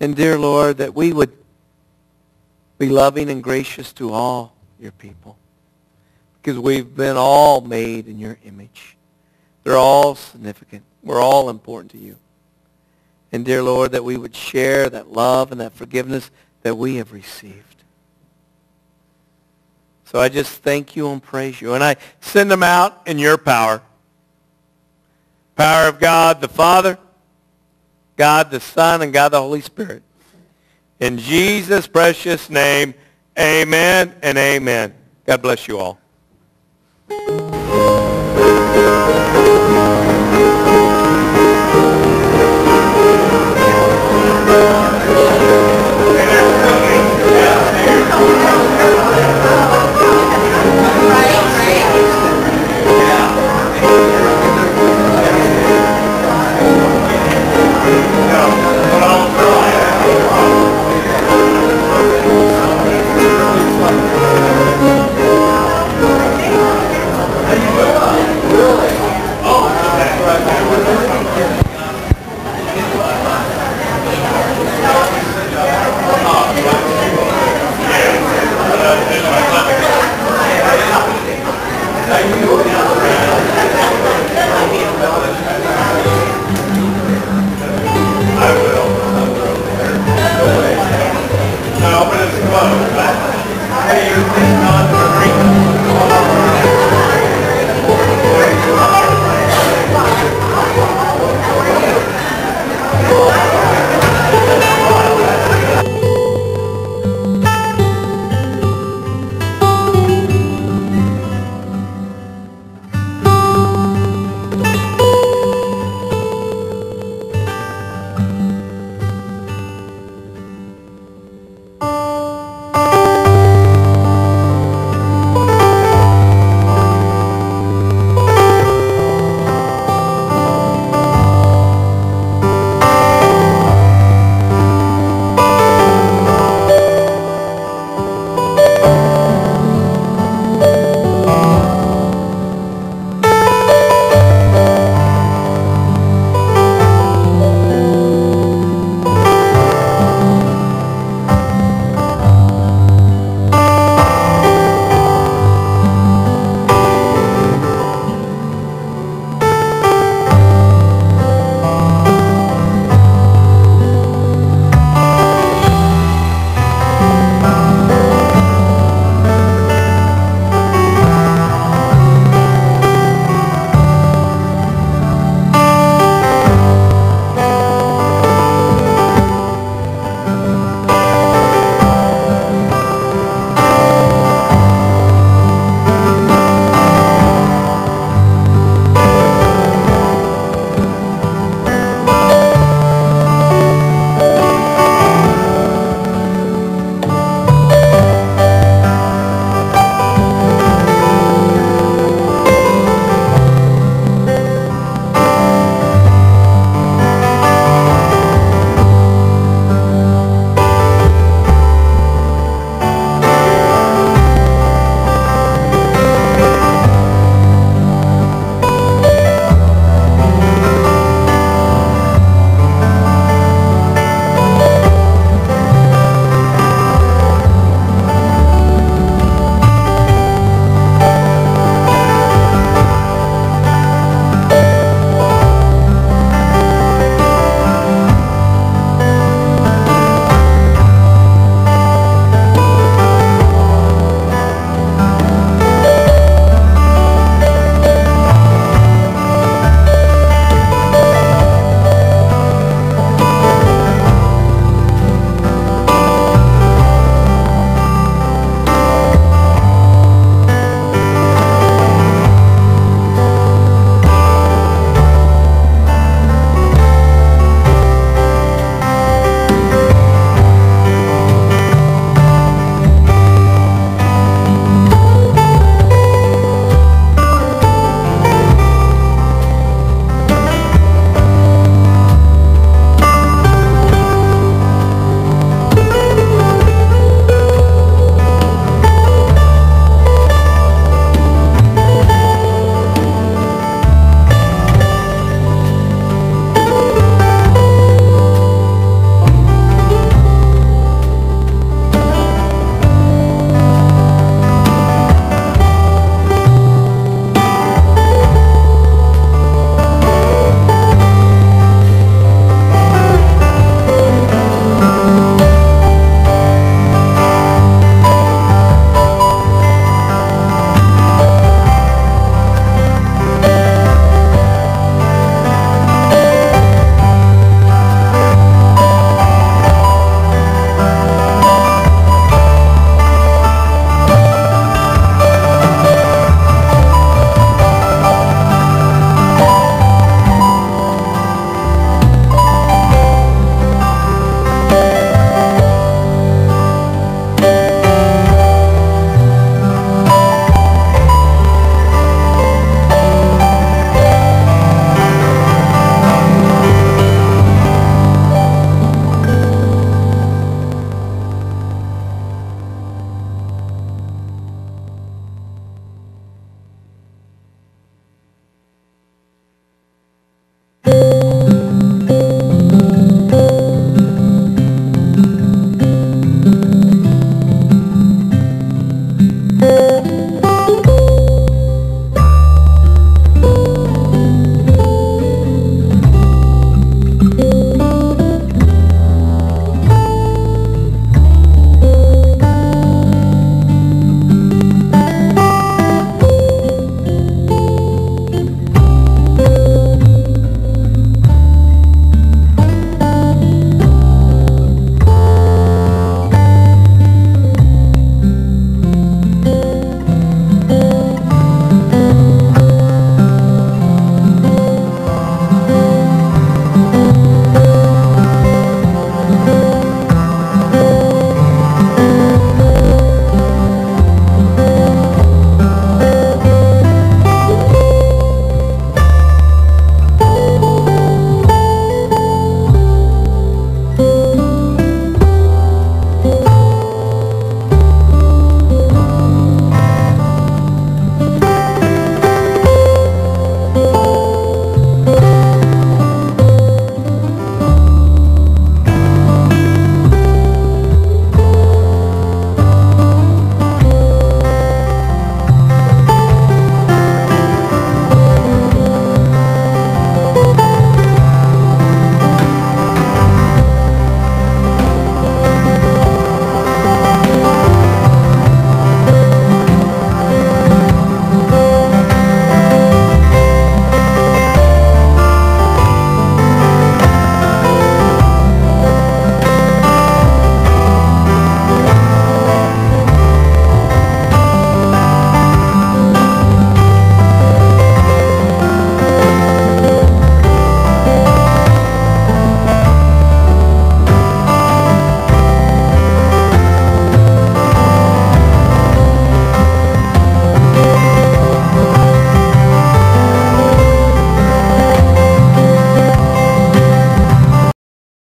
And dear Lord, that we would be loving and gracious to all your people because we've been all made in your image. They're all significant. We're all important to you. And dear Lord, that we would share that love and that forgiveness that we have received. So I just thank you and praise you. And I send them out in your power. Power of God the Father, God the Son, and God the Holy Spirit. In Jesus' precious name, amen and amen. God bless you all. Now, when